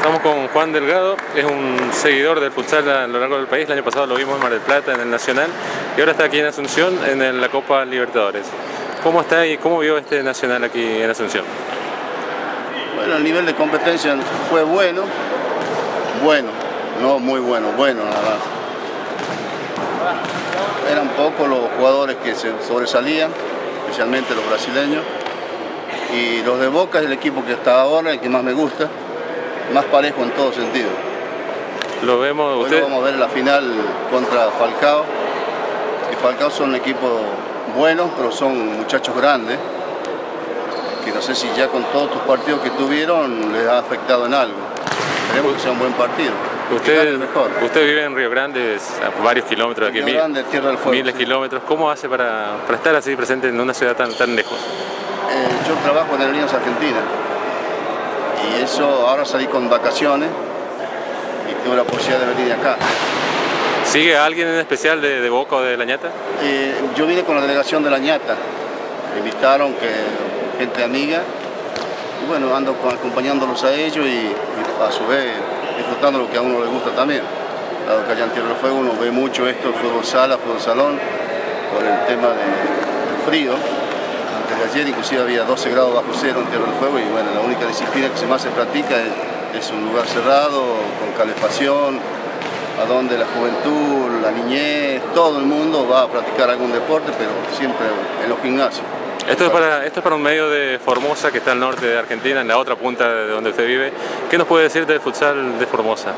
Estamos con Juan Delgado, es un seguidor del futsal a lo largo del país. El año pasado lo vimos en Mar del Plata, en el Nacional, y ahora está aquí en Asunción, en la Copa Libertadores. ¿Cómo está y cómo vio este Nacional aquí en Asunción? Bueno, el nivel de competencia fue bueno, bueno, no muy bueno, bueno nada más. Eran pocos los jugadores que se sobresalían, especialmente los brasileños, y los de Boca es el equipo que está ahora, el que más me gusta, más parejo en todo sentido. Lo vemos usted. vamos a ver la final contra Falcao. Y Falcao son un equipo bueno, pero son muchachos grandes. Que no sé si ya con todos tus partidos que tuvieron les ha afectado en algo. Esperemos que sea un buen partido. Usted, usted vive en Río Grande, a varios kilómetros de aquí, Río Grande, Tierra del Fuego, miles de kilómetros. ¿Cómo hace para, estar así presente en una ciudad tan, tan lejos? Eh, yo trabajo en Aerolíneas Argentina y eso ahora salí con vacaciones y tengo la posibilidad de venir de acá. ¿Sigue alguien en especial de, Boca o de La Ñata? Eh, yo vine con la delegación de La Ñata, me invitaron que gente amiga y bueno, ando acompañándolos a ellos y, a su vez disfrutando lo que a uno le gusta también. Dado que allá en Tierra del Fuego uno ve mucho esto, fútbol sala, fútbol salón, por el tema del frío, ayer inclusive había 12 grados bajo cero en Tierra del Fuego y bueno, la única disciplina que se más se practica es, un lugar cerrado, con calefacción, a donde la juventud, la niñez, todo el mundo va a practicar algún deporte, pero siempre en los gimnasios. Esto es, para, esto es para un medio de Formosa, que está al norte de Argentina, en la otra punta de donde usted vive. ¿Qué nos puede decir del futsal de Formosa?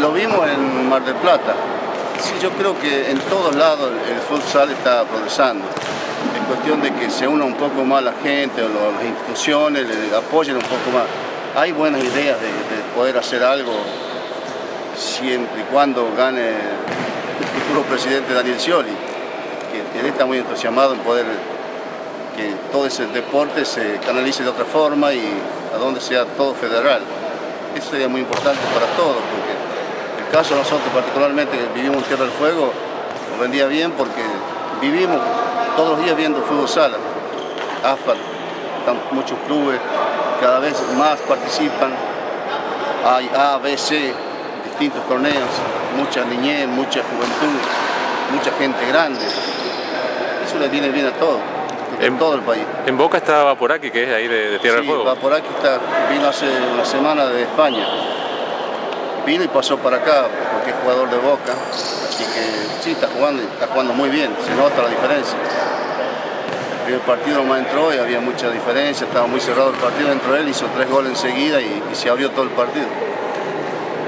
Lo vimos en Mar del Plata. Sí, yo creo que en todos lados el futsal está progresando cuestión de que se una un poco más la gente las instituciones, le apoyen un poco más. Hay buenas ideas de, poder hacer algo siempre y cuando gane el futuro presidente Daniel Scioli, que él está muy entusiasmado en poder que todo ese deporte se canalice de otra forma y a donde sea todo federal. Eso sería muy importante para todos, porque el caso de nosotros particularmente que vivimos en Tierra del Fuego, nos vendía bien porque vivimos todos los días viendo fútbol sala, AFA, muchos clubes, cada vez más participan, hay A, B, C, distintos torneos, mucha niñez, mucha juventud, mucha gente grande. Eso le viene bien a todo, en, todo el país. En Boca está Vaporaki, que es ahí de, Tierra del Fuego. Vaporaki está, vino hace una semana de España. Vino y pasó para acá, jugador de Boca, así que sí, está jugando, está jugando muy bien, se nota la diferencia el partido nomás entró y había mucha diferencia, estaba muy cerrado el partido, entró él, hizo tres goles enseguida y, se abrió todo el partido.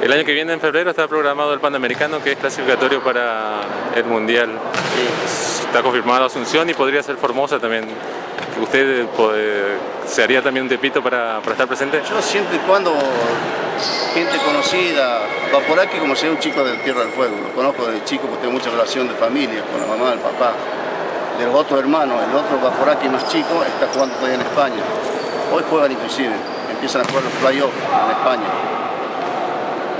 El año que viene, en febrero, está programado el Panamericano, que es clasificatorio para el Mundial. Está confirmado Asunción y podría ser Formosa también. ¿Usted se haría también un tepito para, para, estar presente? Yo siempre y cuando gente conocida, va por aquí como sea un chico de Tierra del Fuego, lo conozco desde chico porque tengo mucha relación de familia con la mamá, el papá de los otros hermanos, el otro aquí más chico, está jugando todavía en España. Hoy juegan inclusive, empiezan a jugar los playoffs en España.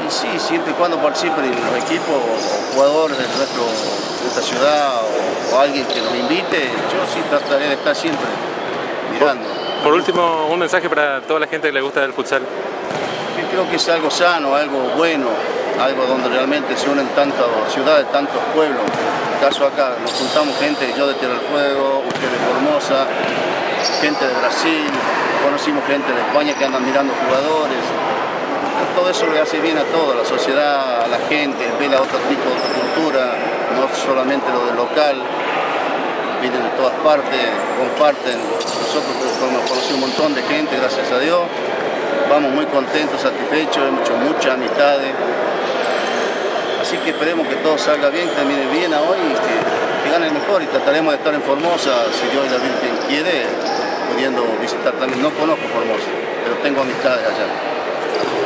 Y sí, siempre y cuando participen en los equipos o jugadores de, nuestro, de esta ciudad o, alguien que nos invite, yo sí trataré de estar siempre mirando. Por, último, un mensaje para toda la gente que le gusta el futsal. Creo que es algo sano, algo bueno, algo donde realmente se unen tantas ciudades, tantos pueblos. En el caso acá, nos juntamos gente, yo de Tierra del Fuego, usted de Formosa, gente de Brasil, conocimos gente de España que andan mirando jugadores. Todo eso le hace bien a toda la sociedad, a la gente, ve la otro tipo de cultura, no solamente lo del local, vienen de todas partes, comparten. Nosotros hemos conocido un montón de gente, gracias a Dios. Vamos muy contentos, satisfechos, hemos hecho muchas amistades. Así que esperemos que todo salga bien, que termine bien hoy y que, gane mejor y trataremos de estar en Formosa, si Dios y la Virgen quiere, pudiendo visitar también. No conozco Formosa, pero tengo amistades allá.